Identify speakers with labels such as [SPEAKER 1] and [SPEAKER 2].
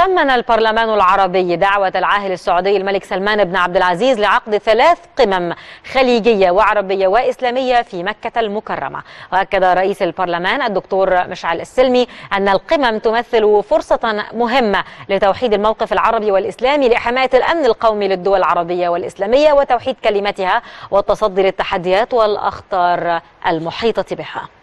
[SPEAKER 1] ثمن البرلمان العربي دعوة العاهل السعودي الملك سلمان بن عبد العزيز لعقد ثلاث قمم خليجية وعربية وإسلامية في مكة المكرمة. وأكد رئيس البرلمان الدكتور مشعل السلمي أن القمم تمثل فرصة مهمة لتوحيد الموقف العربي والإسلامي لحماية الأمن القومي للدول العربية والإسلامية وتوحيد كلمتها والتصدي للتحديات والأخطار المحيطة بها.